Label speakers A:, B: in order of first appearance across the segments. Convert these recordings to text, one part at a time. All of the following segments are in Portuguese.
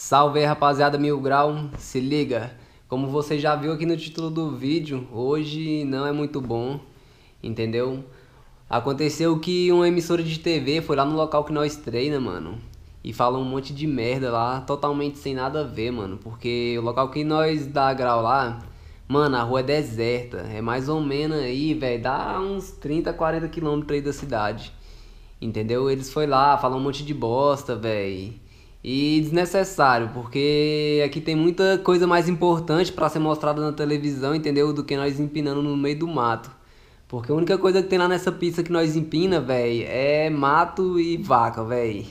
A: Salve aí rapaziada Mil Grau, se liga, como você já viu aqui no título do vídeo, hoje não é muito bom, entendeu? Aconteceu que uma emissora de TV foi lá no local que nós treina, mano, e falou um monte de merda lá, totalmente sem nada a ver, mano, porque o local que nós dá grau lá, mano, a rua é deserta, é mais ou menos aí, velho, dá uns 30, 40 quilômetros aí da cidade, entendeu? Eles foi lá, falou um monte de bosta, velho e desnecessário, porque aqui tem muita coisa mais importante para ser mostrada na televisão, entendeu? Do que nós empinando no meio do mato. Porque a única coisa que tem lá nessa pista que nós empina, velho, é mato e vaca, velho.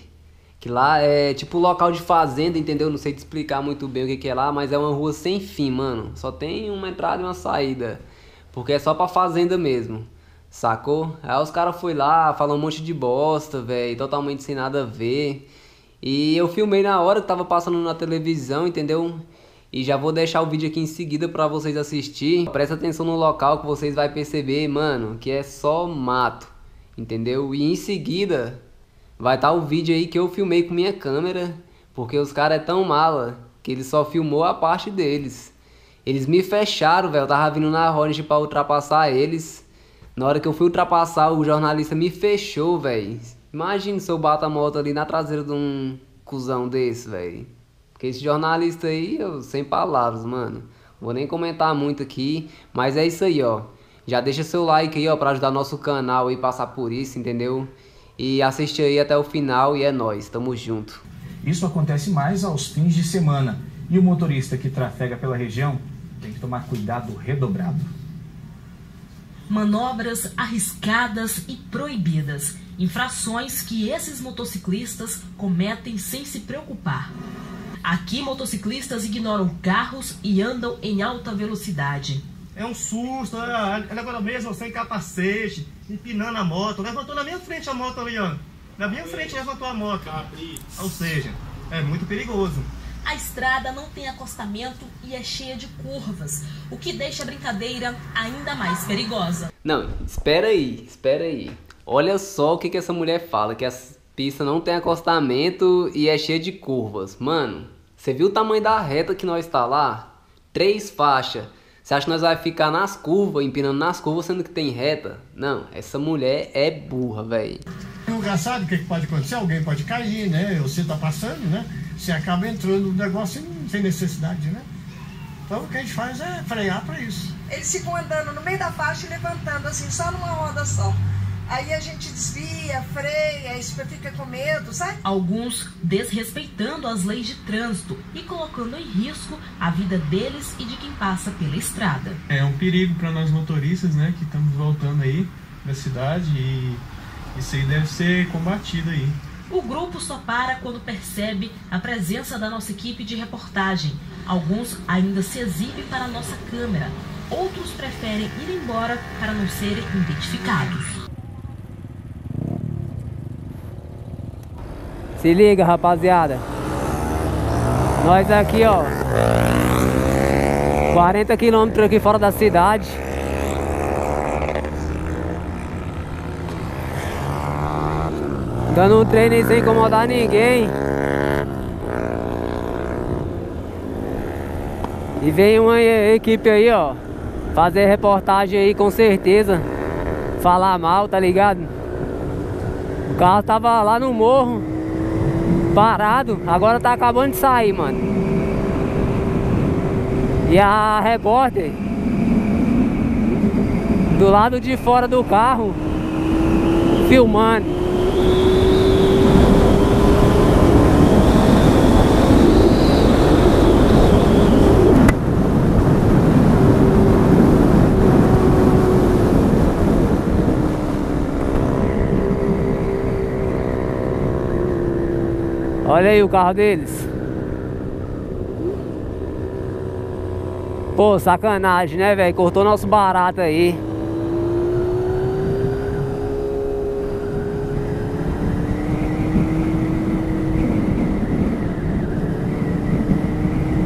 A: Que lá é tipo local de fazenda, entendeu? Não sei te explicar muito bem o que, que é lá, mas é uma rua sem fim, mano. Só tem uma entrada e uma saída. Porque é só pra fazenda mesmo. Sacou? Aí os caras foi lá, falou um monte de bosta, velho, totalmente sem nada a ver. E eu filmei na hora que tava passando na televisão, entendeu? E já vou deixar o vídeo aqui em seguida para vocês assistir. Presta atenção no local que vocês vai perceber, mano, que é só mato, entendeu? E em seguida vai estar tá o vídeo aí que eu filmei com minha câmera, porque os caras é tão mala que ele só filmou a parte deles. Eles me fecharam, velho, eu tava vindo na Hornet para ultrapassar eles. Na hora que eu fui ultrapassar, o jornalista me fechou, velho. Imagina se eu bato a moto ali na traseira de um cuzão desse, velho. Porque esse jornalista aí, eu, sem palavras, mano. Vou nem comentar muito aqui, mas é isso aí, ó. Já deixa seu like aí, ó, pra ajudar nosso canal aí passar por isso, entendeu? E assiste aí até o final e é nóis, tamo junto.
B: Isso acontece mais aos fins de semana. E o motorista que trafega pela região tem que tomar cuidado redobrado.
C: Manobras arriscadas e proibidas Infrações que esses motociclistas cometem sem se preocupar. Aqui, motociclistas ignoram carros e andam em alta velocidade.
D: É um susto, ele agora mesmo sem capacete, empinando a moto. Levantou na minha frente a moto ali, ó. Na minha frente levantou a moto. Ou seja, é muito perigoso.
C: A estrada não tem acostamento e é cheia de curvas, o que deixa a brincadeira ainda mais perigosa.
A: Não, espera aí, espera aí. Olha só o que, que essa mulher fala, que a pista não tem acostamento e é cheia de curvas. Mano, você viu o tamanho da reta que nós está lá? Três faixas. Você acha que nós vai ficar nas curvas, empinando nas curvas, sendo que tem reta? Não, essa mulher é burra, velho.
E: O lugar sabe o que, que pode acontecer? Alguém pode cair, né? Você tá passando, né? Você acaba entrando no negócio sem necessidade, né? Então o que a gente faz é frear para isso.
F: Eles ficam andando no meio da faixa e levantando assim, só numa roda só. Aí a gente desvia, freia, fica com medo, sabe?
C: Alguns desrespeitando as leis de trânsito e colocando em risco a vida deles e de quem passa pela estrada.
G: É um perigo para nós motoristas, né, que estamos voltando aí da cidade e isso aí deve ser combatido aí.
C: O grupo só para quando percebe a presença da nossa equipe de reportagem. Alguns ainda se exibem para a nossa câmera, outros preferem ir embora para não serem identificados.
A: Se liga, rapaziada. Nós aqui, ó. 40 quilômetros aqui fora da cidade. Dando um treino sem incomodar ninguém. E vem uma equipe aí, ó. Fazer reportagem aí com certeza. Falar mal, tá ligado? O carro tava lá no morro. Parado, agora tá acabando de sair, mano. E a repórter do lado de fora do carro filmando. Olha aí o carro deles. Pô, sacanagem, né, velho? Cortou nosso barato aí.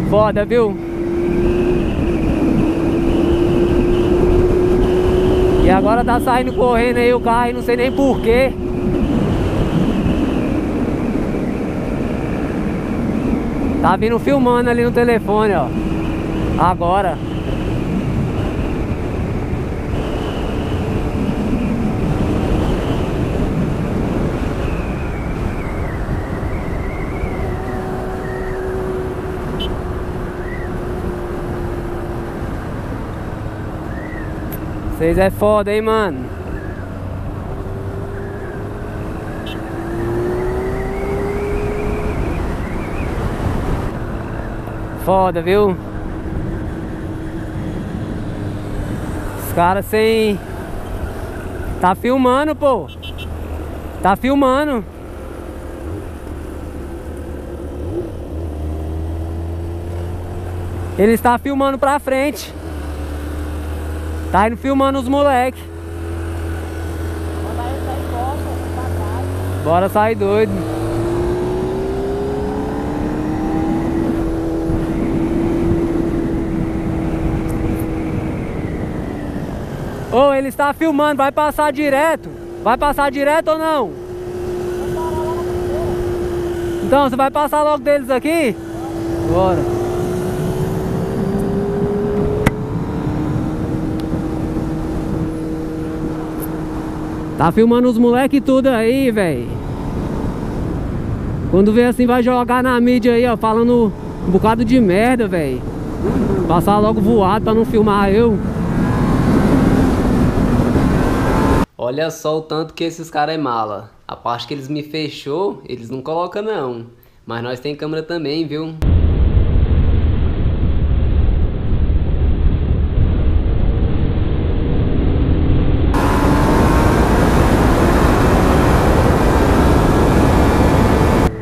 A: Foda, viu? E agora tá saindo correndo aí o carro e não sei nem porquê.
H: Tá vindo filmando ali no telefone, ó. Agora. Vocês é foda, hein, mano. Foda, viu? Os caras sem... Tá filmando, pô. Tá filmando. Ele está filmando pra frente. Tá indo filmando os moleque. Bora sair doido. Ô, oh, ele está filmando, vai passar direto? Vai passar direto ou não? Então, você vai passar logo deles aqui? Bora. Tá filmando os moleque tudo aí, velho. Quando vê assim, vai jogar na mídia aí, ó, falando um bocado de merda, velho. Passar logo voado pra não filmar eu. Olha só o tanto que esses caras é mala. A parte que eles me fechou, eles não colocam não. Mas nós tem câmera também, viu?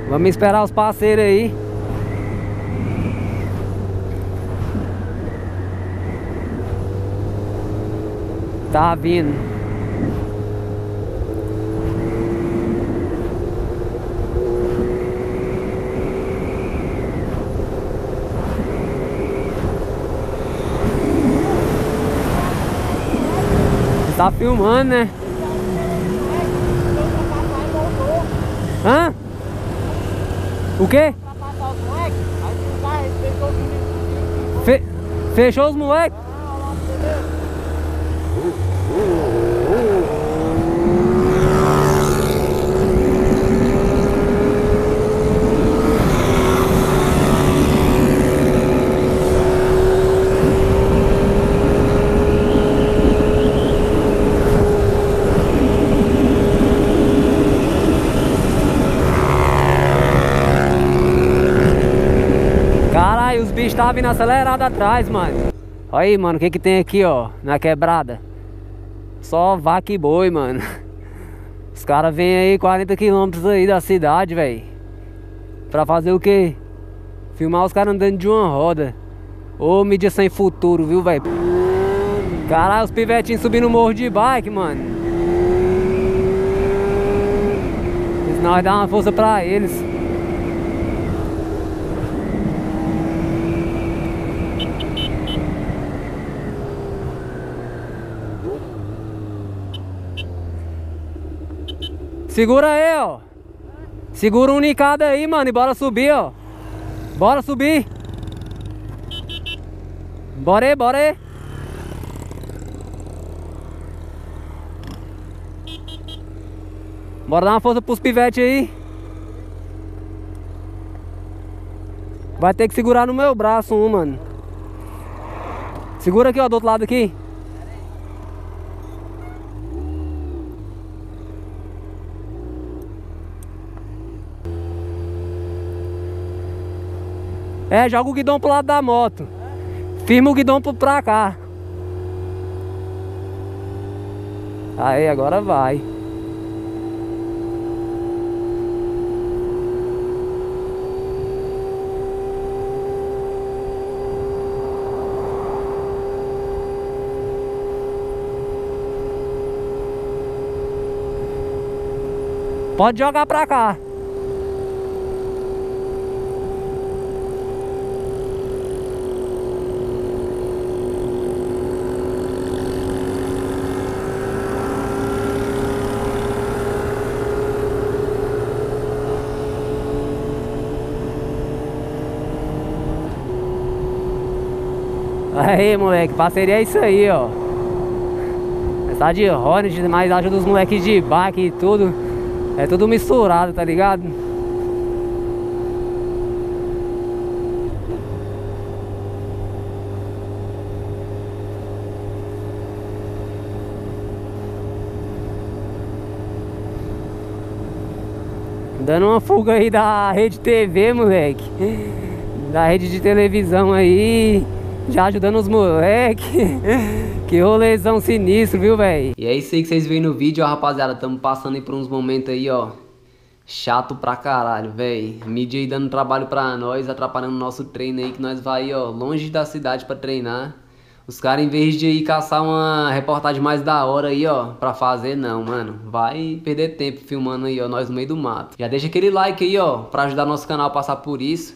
H: Vamos esperar os parceiros aí. Tá vindo. Tá filmando, né? Hã? O quê? Fe fechou os moleques? Tava vindo acelerado atrás, mano. Olha aí, mano, o que que tem aqui, ó, na quebrada? Só vaca e boi, mano. Os caras vêm aí 40 quilômetros aí da cidade, velho. Pra fazer o quê? Filmar os caras andando de uma roda. Ô, mídia sem futuro, viu, velho? Caralho, os pivetinhos subindo o morro de bike, mano. Nós dá uma força pra eles. Segura aí, ó. Segura um nicado aí, mano, e bora subir, ó. Bora subir. Bora aí, bora aí. Bora dar uma força pros pivetes aí. Vai ter que segurar no meu braço um, mano. Segura aqui, ó, do outro lado aqui. É, joga o guidão pro lado da moto. Firma o guidão pra cá. Aí, agora vai. Pode jogar pra cá.
A: Aí, moleque, parceria é isso aí, ó. Tá de Hornet, mas ajuda os moleques de bike e tudo. É tudo misturado, tá ligado? Dando uma fuga aí da rede TV, moleque. Da rede de televisão aí. Já ajudando os moleque. Que rolezão sinistro, viu, velho? E é isso aí que vocês veem no vídeo, ó, rapaziada. Tamo passando aí por uns momentos aí, ó. Chato pra caralho, velho. Mídia aí dando trabalho pra nós, atrapalhando o nosso treino aí, que nós vai, ó, longe da cidade pra treinar. Os caras, em vez de ir caçar uma reportagem mais da hora aí, ó, pra fazer, não, mano. Vai perder tempo filmando aí, ó, nós no meio do mato. Já deixa aquele like aí, ó, pra ajudar nosso canal a passar por isso.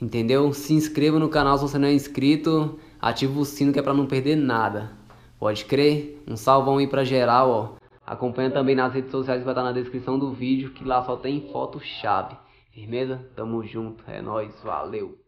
A: Entendeu? Se inscreva no canal se você não é inscrito. Ativa o sino que é pra não perder nada. Pode crer? Um salvão aí pra geral, ó. Acompanha também nas redes sociais que vai estar na descrição do vídeo, que lá só tem foto chave. Firmeza? Tamo junto, é nóis, valeu!